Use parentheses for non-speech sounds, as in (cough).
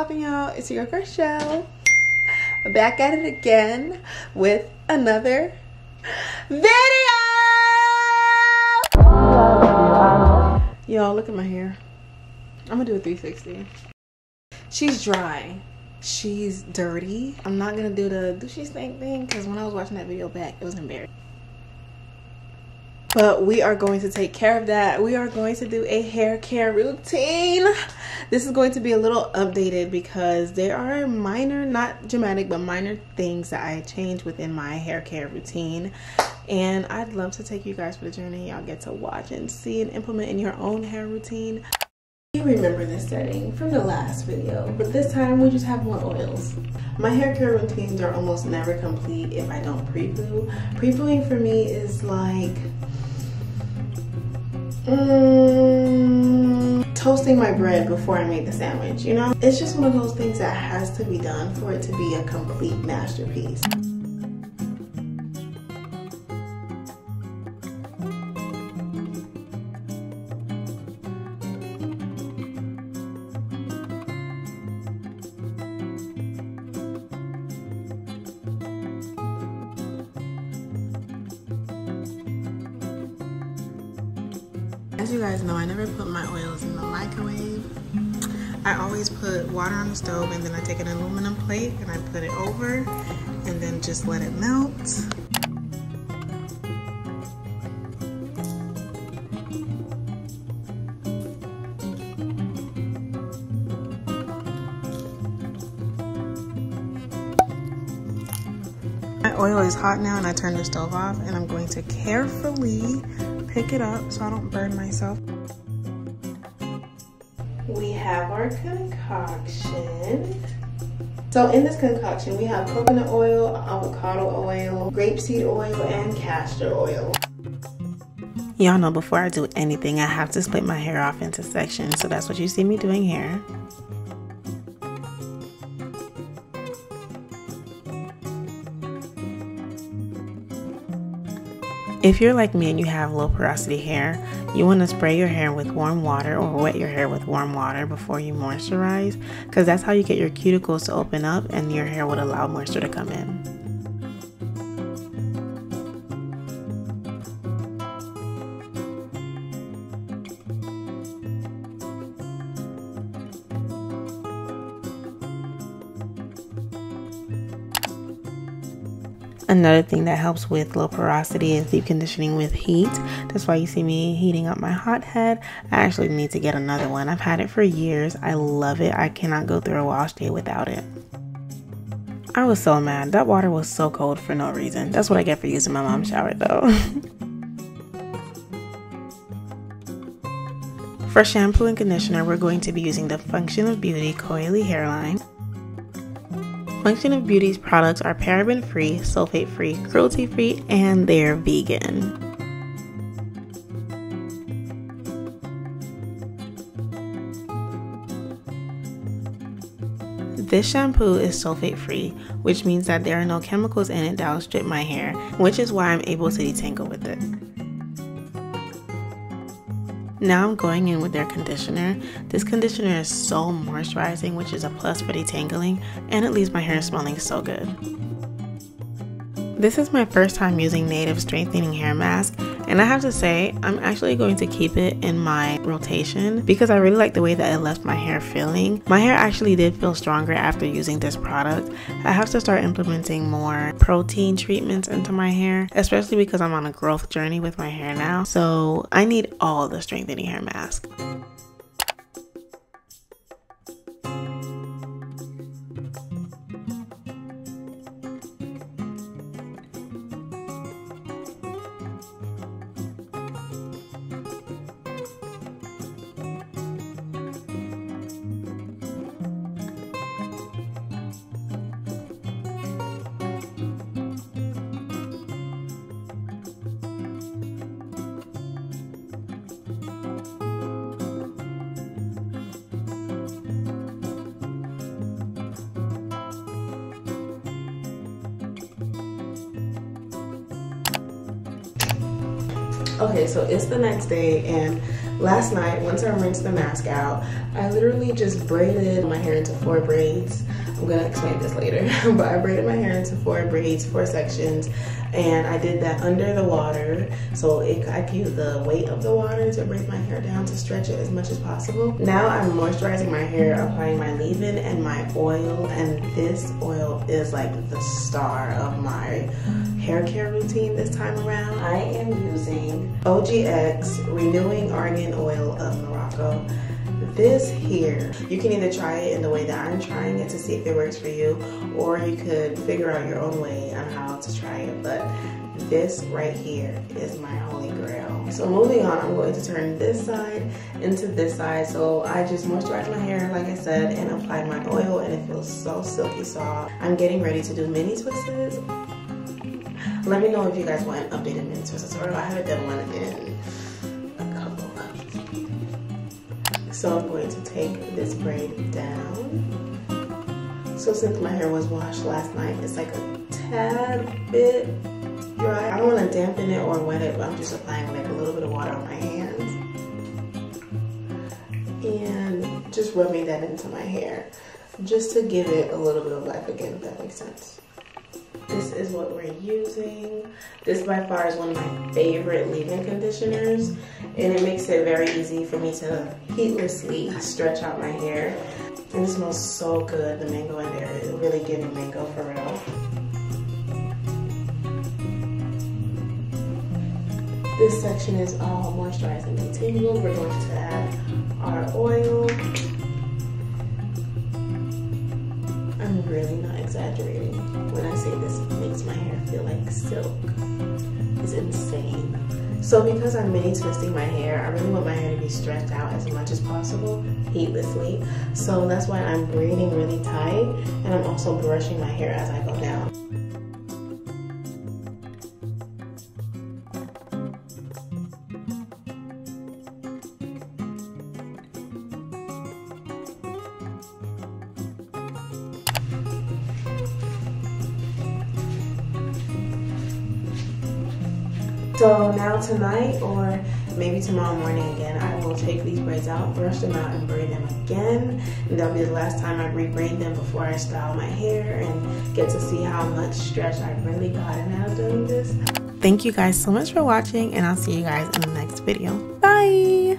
popping out? It's your girl Shell. Back at it again with another video. Y'all, look at my hair. I'm gonna do a 360. She's dry. She's dirty. I'm not gonna do the do she stink thing because when I was watching that video back, it was embarrassing. But we are going to take care of that. We are going to do a hair care routine. This is going to be a little updated because there are minor, not dramatic, but minor things that I changed within my hair care routine. And I'd love to take you guys for the journey. Y'all get to watch and see and implement in your own hair routine. You remember this setting from the last video, but this time we just have more oils. My hair care routines are almost never complete if I don't pre-poo. Pre-pooing for me is like mm, toasting my bread before I make the sandwich, you know? It's just one of those things that has to be done for it to be a complete masterpiece. As you guys know, I never put my oils in the microwave. I always put water on the stove and then I take an aluminum plate and I put it over and then just let it melt. My oil is hot now and I turned the stove off and I'm going to carefully pick it up so I don't burn myself. We have our concoction. So in this concoction, we have coconut oil, avocado oil, grapeseed oil, and castor oil. Y'all know before I do anything, I have to split my hair off into sections. So that's what you see me doing here. If you're like me and you have low porosity hair, you want to spray your hair with warm water or wet your hair with warm water before you moisturize because that's how you get your cuticles to open up and your hair would allow moisture to come in. Another thing that helps with low porosity is deep conditioning with heat. That's why you see me heating up my hot head. I actually need to get another one. I've had it for years. I love it. I cannot go through a wash day without it. I was so mad. That water was so cold for no reason. That's what I get for using my mom's shower though. (laughs) for shampoo and conditioner, we're going to be using the Function of Beauty Coily Hairline. Function of Beauty's products are paraben free, sulfate free, cruelty free, and they're vegan. This shampoo is sulfate free, which means that there are no chemicals in it that will strip my hair, which is why I'm able to detangle with it. Now I'm going in with their conditioner. This conditioner is so moisturizing, which is a plus for detangling, and it leaves my hair smelling so good. This is my first time using Native Strengthening Hair Mask, and I have to say, I'm actually going to keep it in my rotation because I really like the way that it left my hair feeling. My hair actually did feel stronger after using this product. I have to start implementing more protein treatments into my hair, especially because I'm on a growth journey with my hair now. So I need all the strengthening hair mask. Okay, so it's the next day and Last night, once I rinsed the mask out, I literally just braided my hair into four braids. I'm gonna explain this later, (laughs) but I braided my hair into four braids, four sections, and I did that under the water. So it, I could use the weight of the water to braid my hair down to stretch it as much as possible. Now I'm moisturizing my hair, applying my leave-in and my oil, and this oil is like the star of my hair care routine this time around. I am using OGX Renewing Argan Oil of Morocco. This here, you can either try it in the way that I'm trying it to see if it works for you, or you could figure out your own way on how to try it. But this right here is my holy grail. So moving on, I'm going to turn this side into this side. So I just moisturized my hair, like I said, and applied my oil, and it feels so silky soft. I'm getting ready to do mini twists let me know if you guys want an updated mini twist tutorial. I haven't done one in So I'm going to take this braid down. So since my hair was washed last night, it's like a tad bit dry. I don't want to dampen it or wet it, but I'm just applying like a little bit of water on my hands. And just rubbing that into my hair just to give it a little bit of life again, if that makes sense. This is what we're using. This by far is one of my favorite leave-in conditioners and it makes it very easy for me to heatlessly stretch out my hair. And it smells so good, the mango in there. It really giving mango for real. This section is all moisturizing and tingled. We're going to add our oil. I'm really not exaggerating when I say this makes my hair feel like silk. It's insane. So because I'm mini twisting my hair, I really want my hair to be stretched out as much as possible, heatlessly. So that's why I'm braiding really tight and I'm also brushing my hair as I go down. So now tonight or maybe tomorrow morning again, I will take these braids out, brush them out, and braid them again. And that'll be the last time I re-braid them before I style my hair and get to see how much stretch I really gotten out of doing this. Thank you guys so much for watching, and I'll see you guys in the next video. Bye!